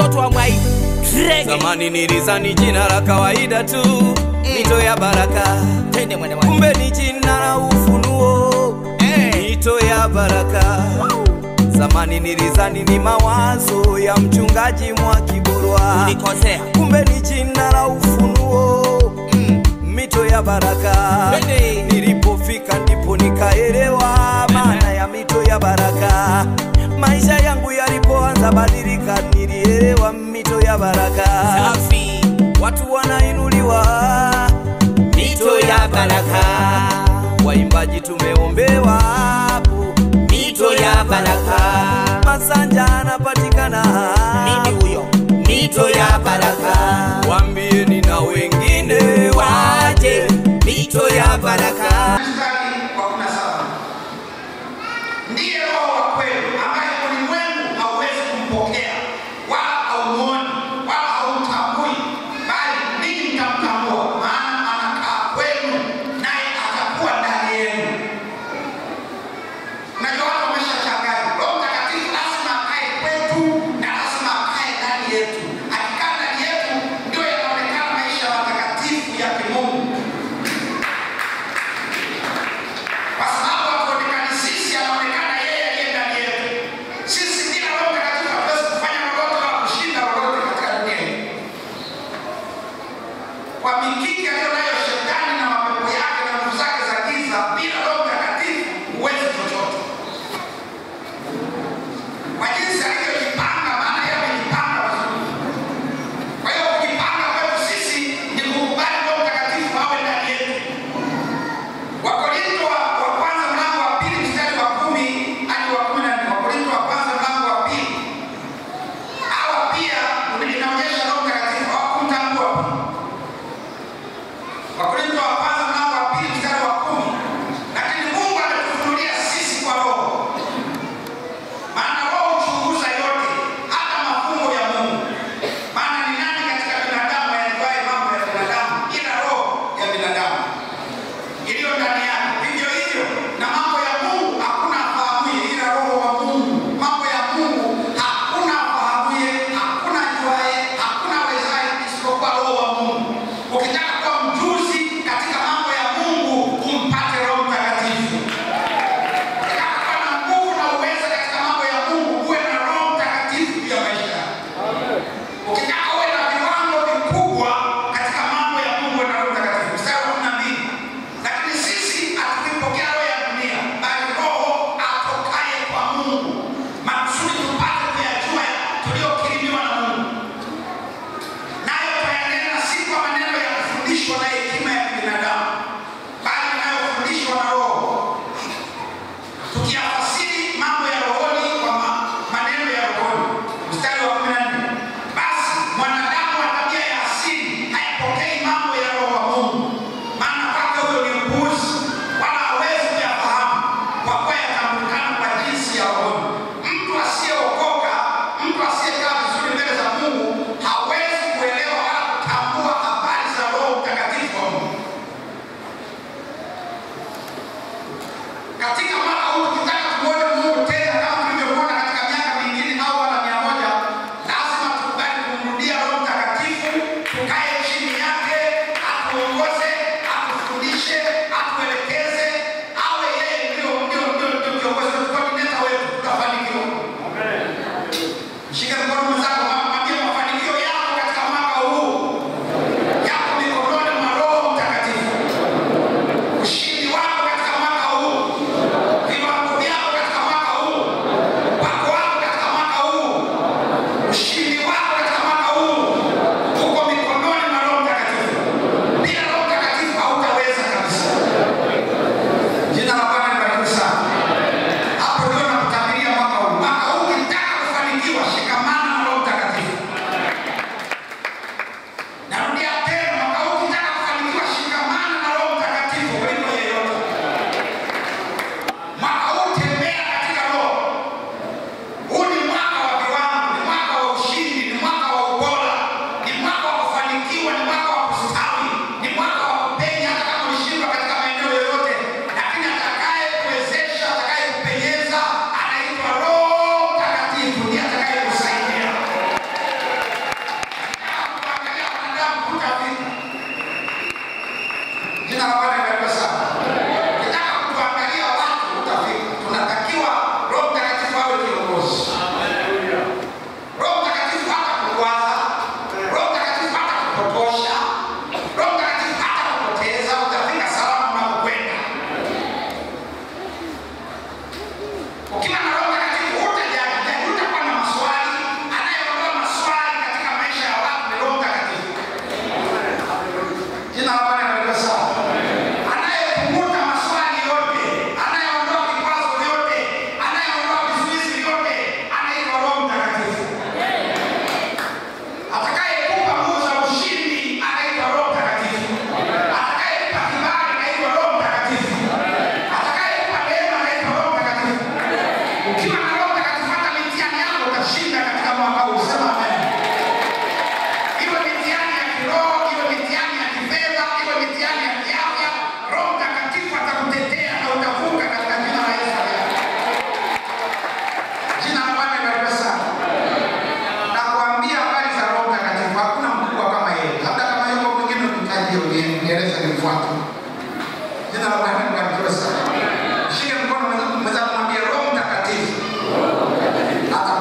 mtoto wa Mwai. Zamani nilizani jina la kawaida tu, mito ya baraka, Tende mwene mwene. kumbe ni jina la ufunuo, hey. mito ya baraka. Zamani nilizani ni mawazo ya mchungaji Mwakiborwa, Nikosea. kumbe ni jina la ufunuo, Mm. mito ya baraka. Twende. Nilipofika ndipo nikaelewa maana ya mito ya baraka. Maisha yangu yalipoanza badilika, nilielewa mito ya baraka. Safi. Watu wanainuliwa, Mito ya baraka. Waimbaji tumeombewa hapo, Mito ya baraka. Masanja anapatikana, Mimi huyo. Mito ya baraka. Waambieni na wengine waje, mito ya baraka.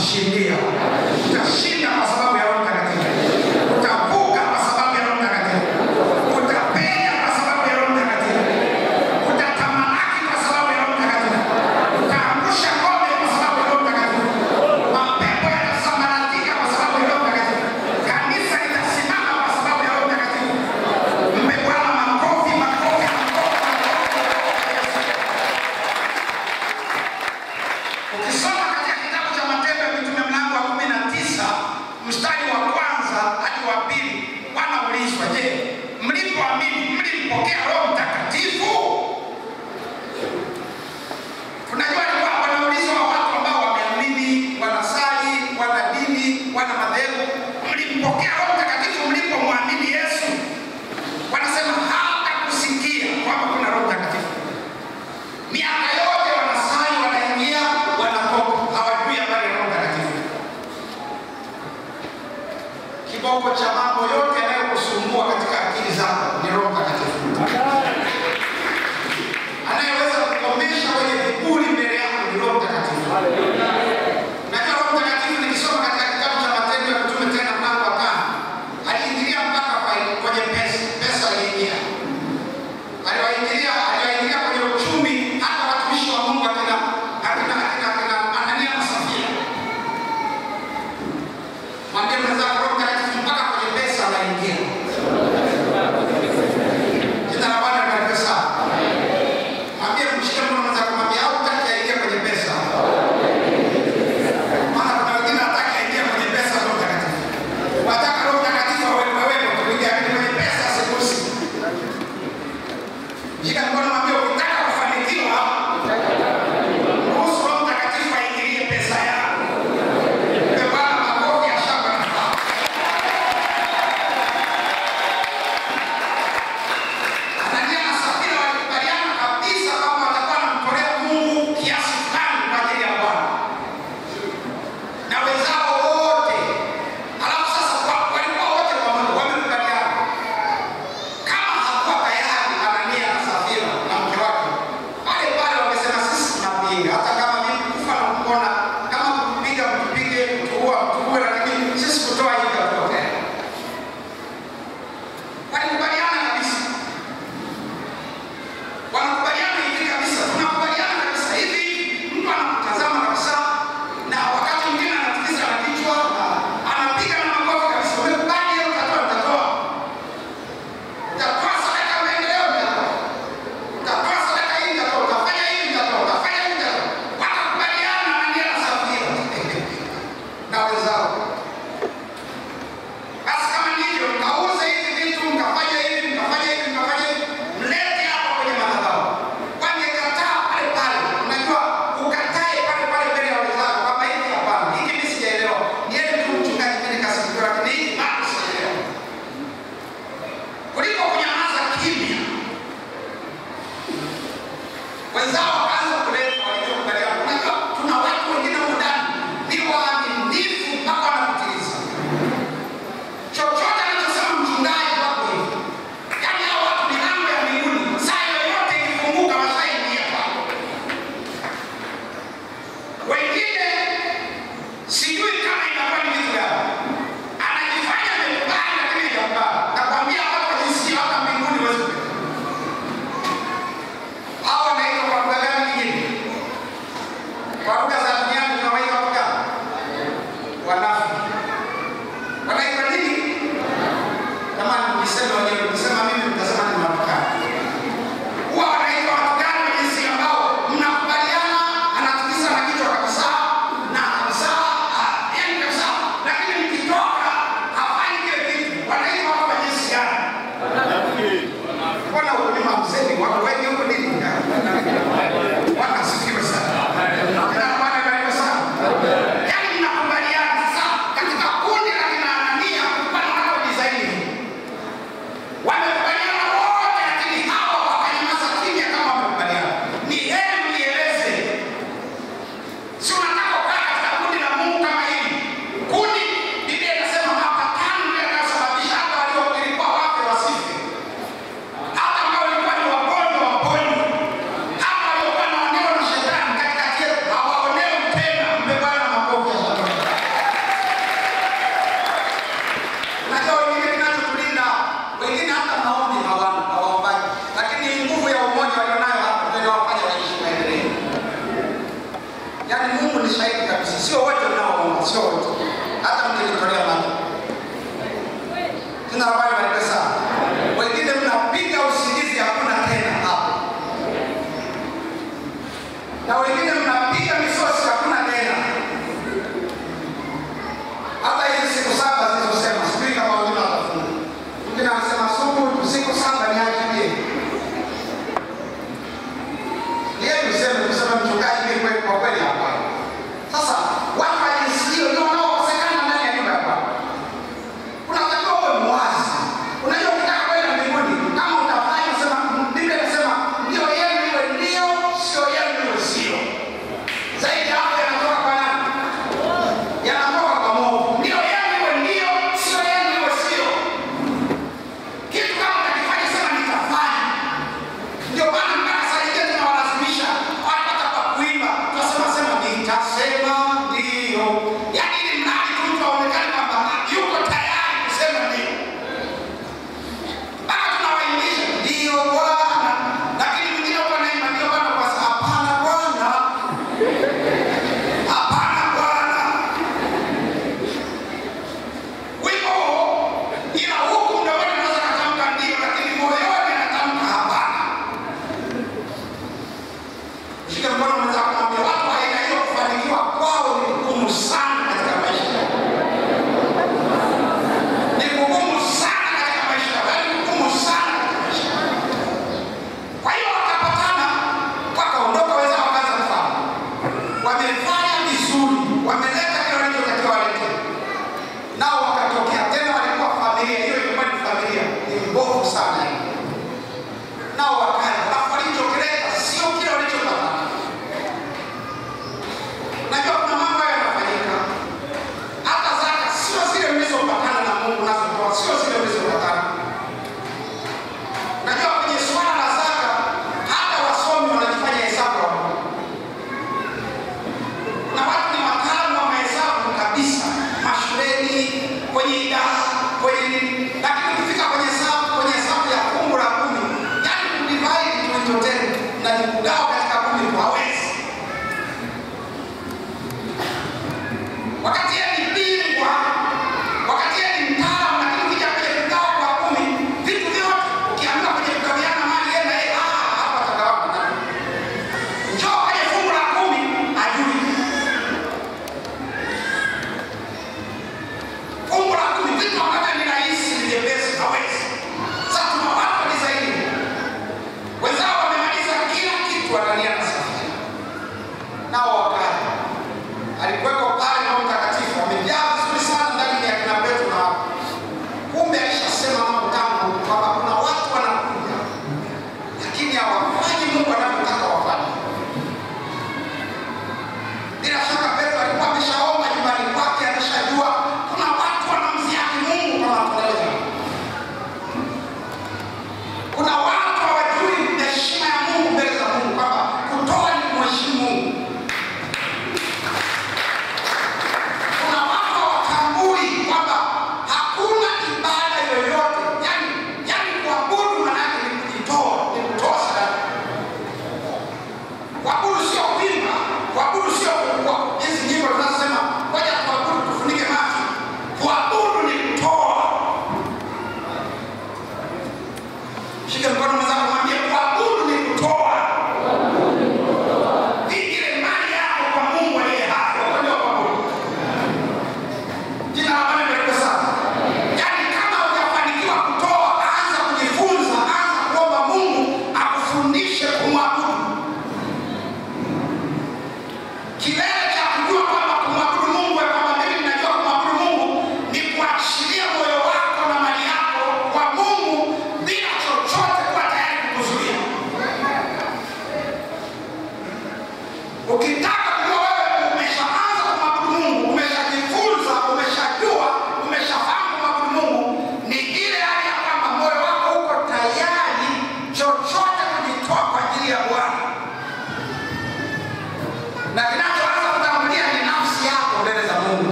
she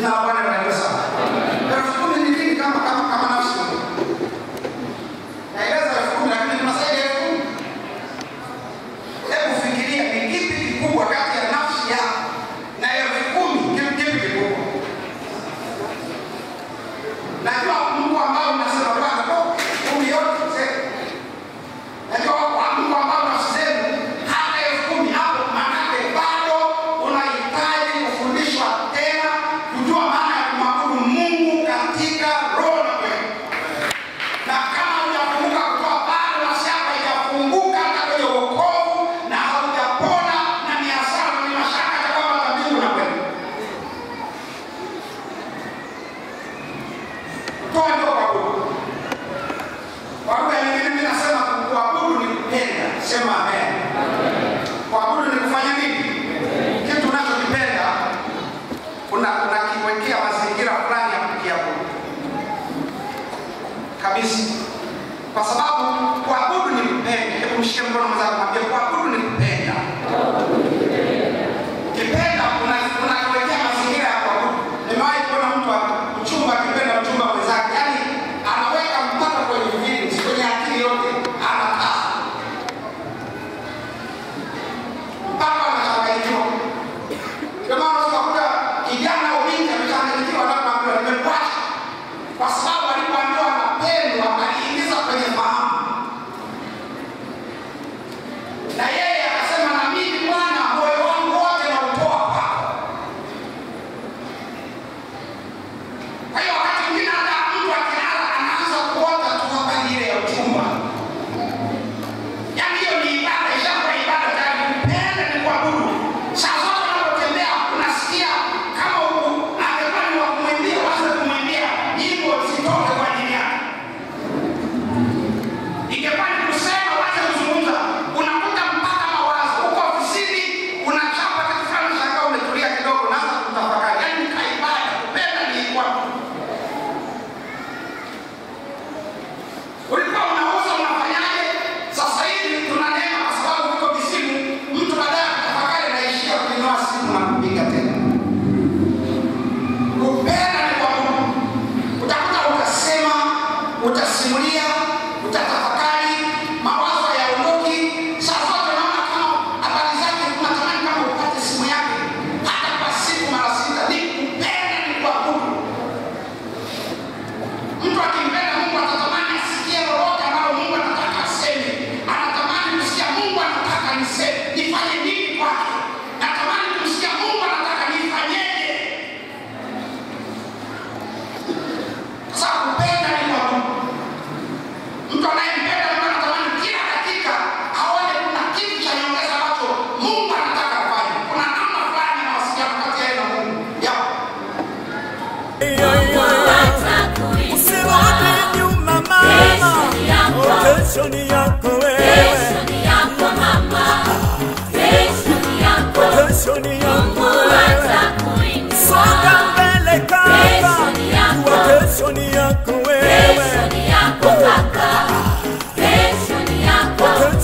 Hinapan ng Diyos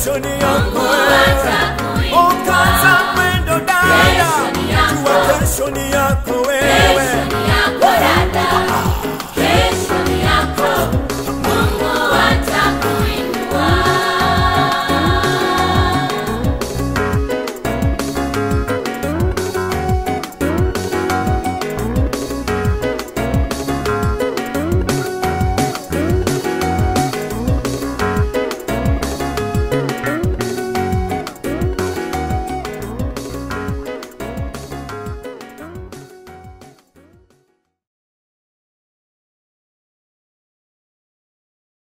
Yeshoni yakowe Ukanza mwendo dada Tuweke Yeshoni yakowe